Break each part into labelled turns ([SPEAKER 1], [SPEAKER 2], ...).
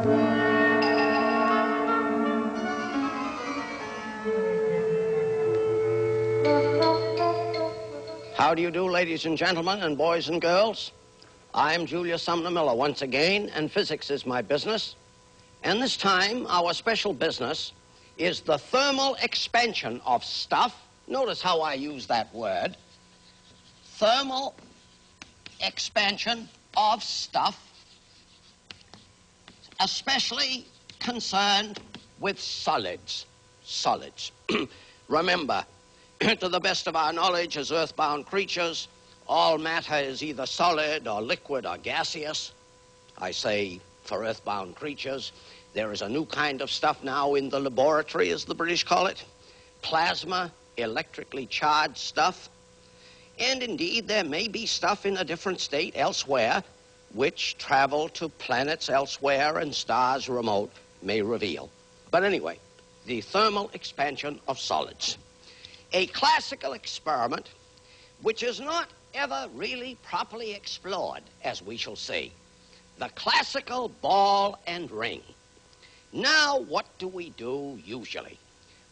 [SPEAKER 1] How do you do, ladies and gentlemen, and boys and girls? I'm Julius Sumner Miller once again, and physics is my business. And this time, our special business is the thermal expansion of stuff. Notice how I use that word. Thermal expansion of stuff especially concerned with solids. Solids. Remember, to the best of our knowledge as earthbound creatures, all matter is either solid or liquid or gaseous. I say for earthbound creatures, there is a new kind of stuff now in the laboratory, as the British call it plasma, electrically charged stuff. And indeed, there may be stuff in a different state elsewhere which travel to planets elsewhere and stars remote may reveal. But anyway, the thermal expansion of solids a classical experiment which is not ever really properly explored, as we shall see. The classical ball and ring. Now, what do we do usually?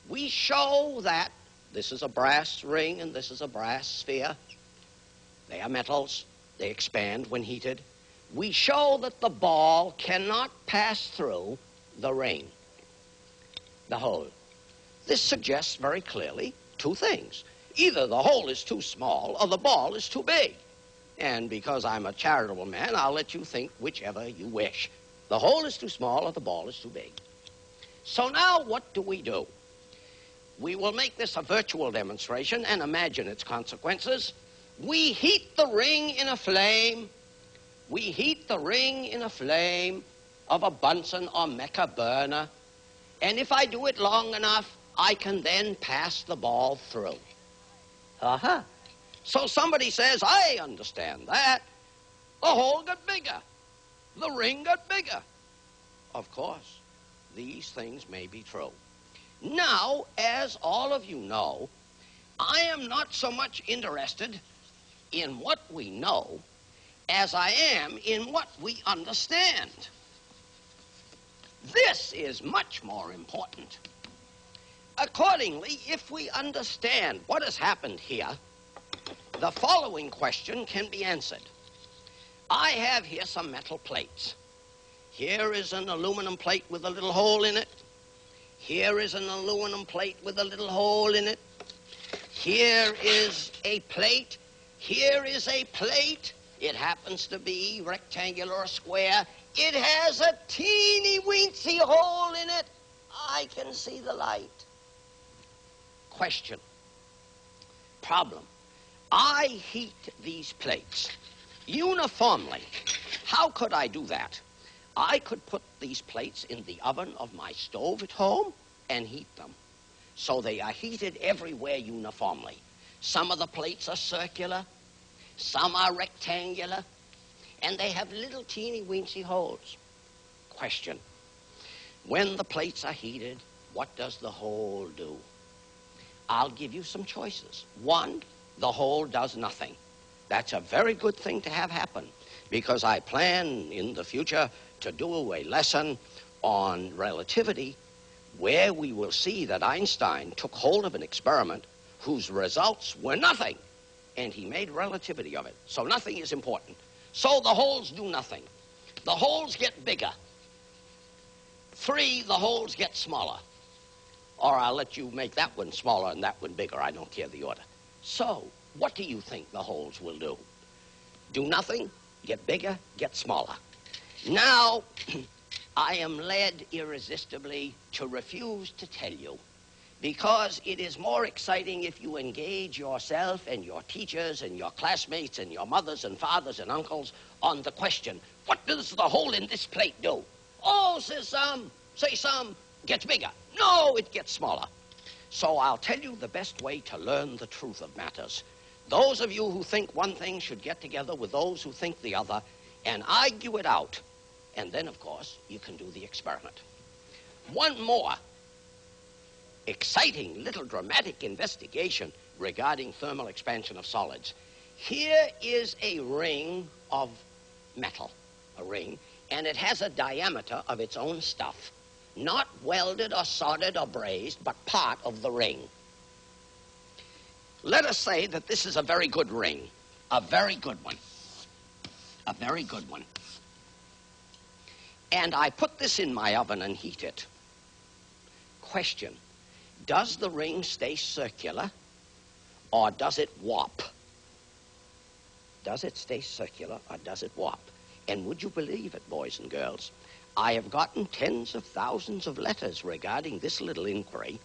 [SPEAKER 1] We show that this is a brass ring and this is a brass sphere. They are metals. They expand when heated. We show that the ball cannot pass through the ring, the hole. This suggests very clearly two things. Either the hole is too small or the ball is too big. And because I'm a charitable man, I'll let you think whichever you wish. The hole is too small or the ball is too big. So now what do we do? We will make this a virtual demonstration and imagine its consequences. We heat the ring in a flame. We heat the ring in a flame of a Bunsen or Meker burner. And if I do it long enough, I can then pass the ball through. Uh-huh. So somebody says, I understand that. The hole got bigger. The ring got bigger. Of course, these things may be true. Now, as all of you know, I am not so much interested in what we know as I am in what we understand. This is much more important. Accordingly, if we understand what has happened here, the following question can be answered. I have here some metal plates. Here is an aluminum plate with a little hole in it. Here is an aluminum plate with a little hole in it. Here is a plate. Here is a plate. It happens to be rectangular or square. It has a teeny weensy hole in it. I can see the light. Question. Problem. I heat these plates uniformly. How could I do that? I could put these plates in the oven of my stove at home and heat them. So they are heated everywhere uniformly. Some of the plates are circular, some are rectangular, and they have little teeny weensy holes. Question. When the plates are heated, what does the hole do? I'll give you some choices. One, the hole does nothing. That's a very good thing to have happen because I plan in the future to do a lesson on relativity where we will see that Einstein took hold of an experiment whose results were nothing and he made relativity of it. So nothing is important. So the holes do nothing. The holes get bigger. Three, the holes get smaller or I'll let you make that one smaller and that one bigger. I don't care the order. So, what do you think the holes will do? Do nothing, get bigger, get smaller. Now, I am led irresistibly to refuse to tell you because it is more exciting if you engage yourself and your teachers and your classmates and your mothers and fathers and uncles on the question, what does the hole in this plate do? Oh, says some, say some, gets bigger. No, it gets smaller. So I'll tell you the best way to learn the truth of matters. Those of you who think one thing should get together with those who think the other and argue it out. And then, of course, you can do the experiment. One more exciting little dramatic investigation regarding thermal expansion of solids. Here is a ring of metal, a ring, and it has a diameter of its own stuff not welded or soldered or brazed, but part of the ring. let us say that this is a very good ring, a very good one, a very good one. And I put this in my oven and heat it. Question Does the ring stay circular or does it warp? Does it stay circular or does it warp? And would you believe it, boys and girls? I have gotten tens of thousands of letters regarding this little inquiry,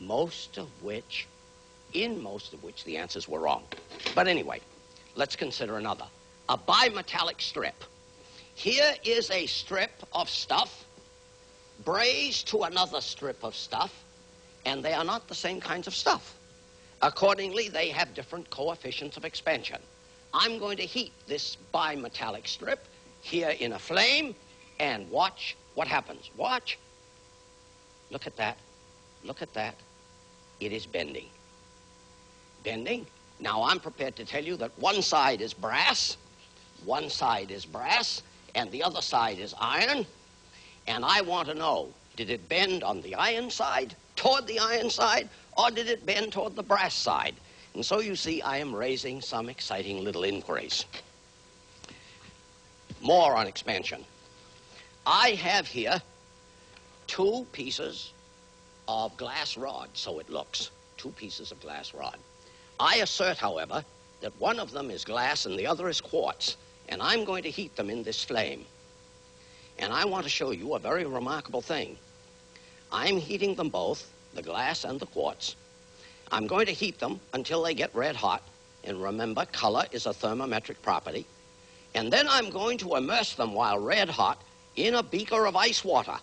[SPEAKER 1] most of which, in most of which, the answers were wrong. But anyway, let's consider another. A bimetallic strip. Here is a strip of stuff brazed to another strip of stuff, and they are not the same kinds of stuff. Accordingly, they have different coefficients of expansion. I'm going to heat this bimetallic strip here in a flame and watch what happens. Watch. Look at that. Look at that. It is bending. Bending. Now, I'm prepared to tell you that one side is brass, one side is brass, and the other side is iron. And I want to know, did it bend on the iron side, toward the iron side, or did it bend toward the brass side? And so you see, I am raising some exciting little inquiries. More on expansion. I have here two pieces of glass rod, so it looks. Two pieces of glass rod. I assert, however, that one of them is glass and the other is quartz, and I'm going to heat them in this flame. And I want to show you a very remarkable thing. I'm heating them both, the glass and the quartz. I'm going to heat them until they get red hot. And remember, color is a thermometric property. And then I'm going to immerse them while red hot in a beaker of ice water.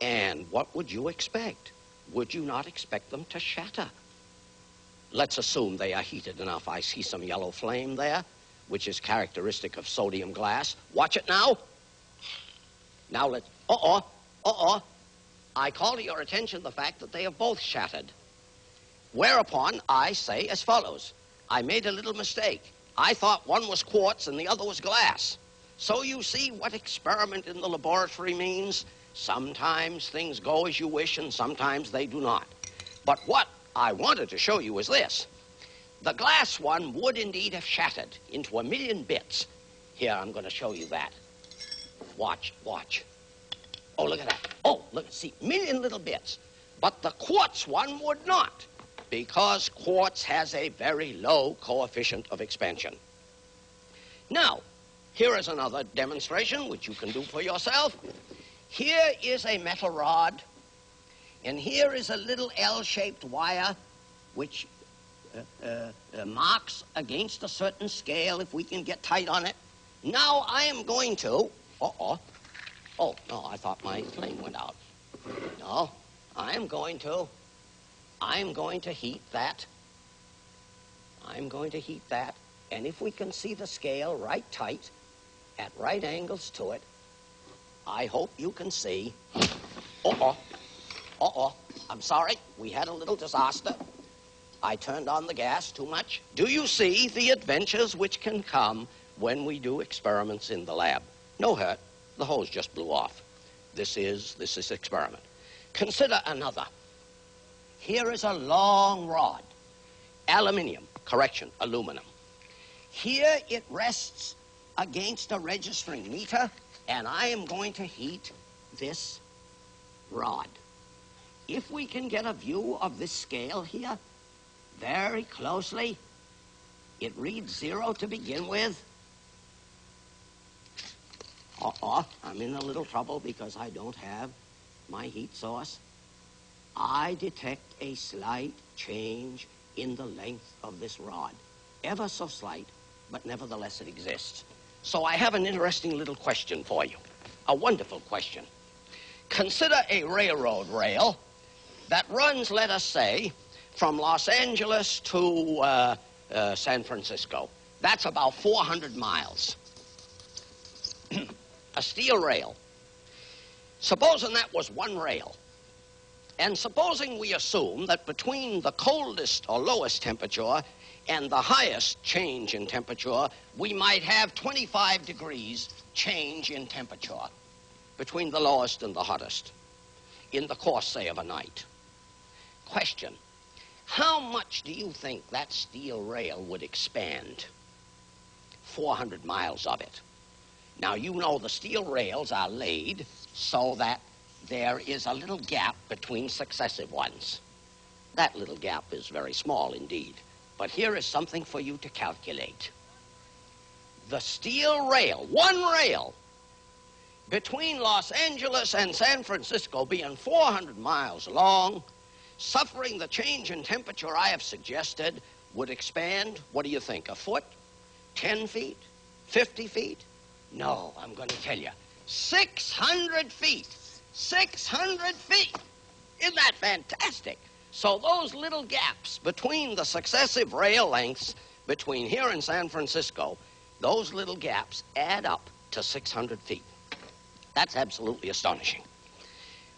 [SPEAKER 1] And what would you expect? Would you not expect them to shatter? Let's assume they are heated enough. I see some yellow flame there, which is characteristic of sodium glass. Watch it now. Now let's, uh-oh, uh-oh. I call to your attention the fact that they have both shattered. Whereupon I say as follows. I made a little mistake. I thought one was quartz and the other was glass. So you see what experiment in the laboratory means? Sometimes things go as you wish and sometimes they do not. But what I wanted to show you is this. The glass one would indeed have shattered into a million bits. Here, I'm going to show you that. Watch, watch. Oh, look at that. Oh, look, see, million little bits. But the quartz one would not, because quartz has a very low coefficient of expansion. Now, here is another demonstration which you can do for yourself. Here is a metal rod, and here is a little L-shaped wire which uh, uh, uh, marks against a certain scale if we can get tight on it. Now I am going to uh-oh. Oh, no, I thought my flame went out. No, I'm going to. I'm going to heat that. I'm going to heat that. And if we can see the scale right tight, at right angles to it, I hope you can see. Uh-oh. Uh-oh. I'm sorry. We had a little disaster. I turned on the gas too much. Do you see the adventures which can come when we do experiments in the lab? No hurt. The hose just blew off. This is, this is experiment. Consider another. Here is a long rod. Aluminium, correction, aluminum. Here it rests against a registering meter, and I am going to heat this rod. If we can get a view of this scale here very closely, it reads zero to begin with, uh-uh, I'm in a little trouble because I don't have my heat source. I detect a slight change in the length of this rod. Ever so slight, but nevertheless it exists. So I have an interesting little question for you. A wonderful question. Consider a railroad rail that runs, let us say, from Los Angeles to uh, uh, San Francisco. That's about 400 miles. A steel rail. Supposing that was one rail, and supposing we assume that between the coldest or lowest temperature and the highest change in temperature, we might have 25 degrees change in temperature between the lowest and the hottest in the course, say, of a night. Question. How much do you think that steel rail would expand? 400 miles of it. Now, you know the steel rails are laid so that there is a little gap between successive ones. That little gap is very small indeed. But here is something for you to calculate. The steel rail, one rail, between Los Angeles and San Francisco being 400 miles long, suffering the change in temperature I have suggested, would expand, what do you think, a foot? 10 feet? 50 feet? No, I'm going to tell you. 600 feet. 600 feet. Isn't that fantastic? So those little gaps between the successive rail lengths between here and San Francisco, those little gaps add up to 600 feet. That's absolutely astonishing.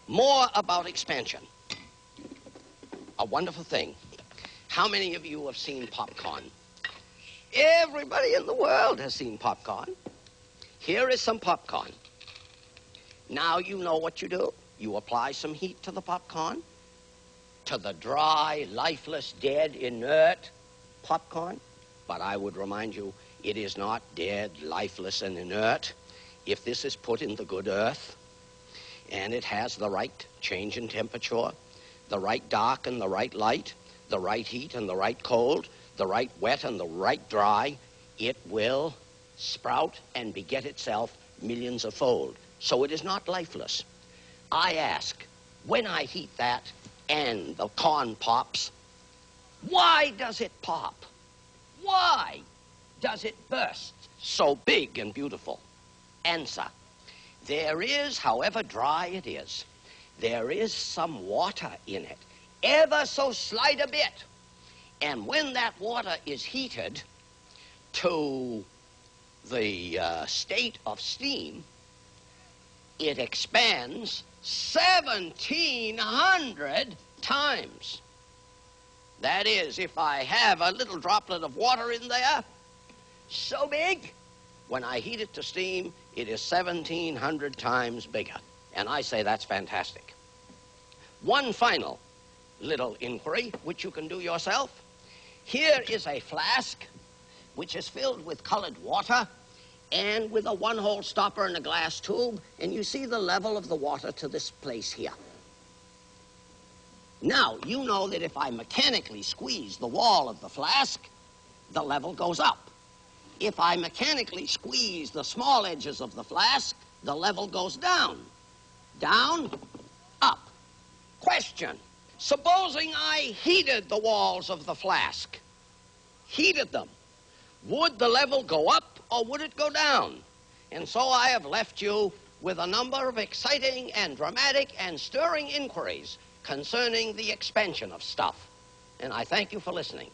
[SPEAKER 1] More about expansion. A wonderful thing. How many of you have seen popcorn? Everybody in the world has seen popcorn. Here is some popcorn. Now you know what you do. You apply some heat to the popcorn, to the dry, lifeless, dead, inert popcorn. But I would remind you, it is not dead, lifeless, and inert. If this is put in the good earth, and it has the right change in temperature, the right dark and the right light, the right heat and the right cold, the right wet and the right dry, it will sprout and beget itself millions of fold. So it is not lifeless. I ask, when I heat that and the corn pops, why does it pop? Why does it burst so big and beautiful? Answer, there is, however dry it is, there is some water in it, ever so slight a bit. And when that water is heated to the uh, state of steam, it expands 1,700 times. That is, if I have a little droplet of water in there, so big, when I heat it to steam, it is 1,700 times bigger. And I say that's fantastic. One final little inquiry, which you can do yourself. Here is a flask which is filled with colored water and with a one-hole stopper and a glass tube, and you see the level of the water to this place here. Now, you know that if I mechanically squeeze the wall of the flask, the level goes up. If I mechanically squeeze the small edges of the flask, the level goes down. Down, up. Question. Supposing I heated the walls of the flask, heated them, would the level go up or would it go down? And so I have left you with a number of exciting and dramatic and stirring inquiries concerning the expansion of stuff. And I thank you for listening.